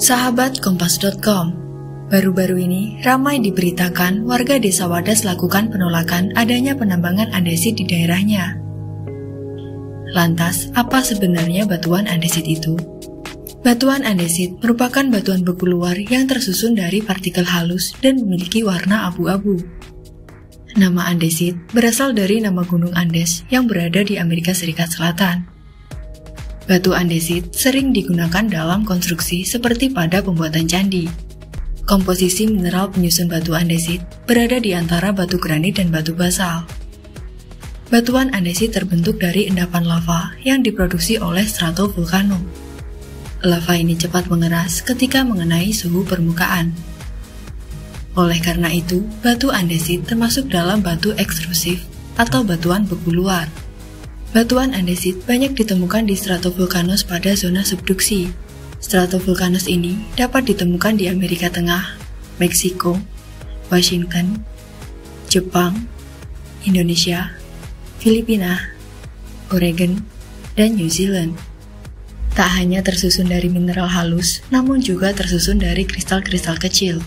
Sahabat Kompas.com Baru-baru ini ramai diberitakan warga desa Wadas lakukan penolakan adanya penambangan andesit di daerahnya. Lantas, apa sebenarnya batuan andesit itu? Batuan andesit merupakan batuan beku luar yang tersusun dari partikel halus dan memiliki warna abu-abu. Nama andesit berasal dari nama gunung Andes yang berada di Amerika Serikat Selatan. Batu andesit sering digunakan dalam konstruksi seperti pada pembuatan candi. Komposisi mineral penyusun batu andesit berada di antara batu granit dan batu basal. Batuan andesit terbentuk dari endapan lava yang diproduksi oleh stratovulkano. Lava ini cepat mengeras ketika mengenai suhu permukaan. Oleh karena itu, batu andesit termasuk dalam batu ekstrusif atau batuan beku luar. Batuan andesit banyak ditemukan di stratovulkanus pada zona subduksi. Stratovulkanus ini dapat ditemukan di Amerika Tengah, Meksiko, Washington, Jepang, Indonesia, Filipina, Oregon, dan New Zealand. Tak hanya tersusun dari mineral halus, namun juga tersusun dari kristal-kristal kecil.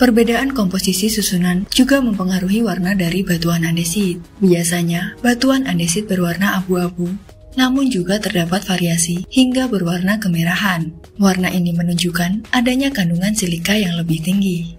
Perbedaan komposisi susunan juga mempengaruhi warna dari batuan andesit. Biasanya, batuan andesit berwarna abu-abu, namun juga terdapat variasi hingga berwarna kemerahan. Warna ini menunjukkan adanya kandungan silika yang lebih tinggi.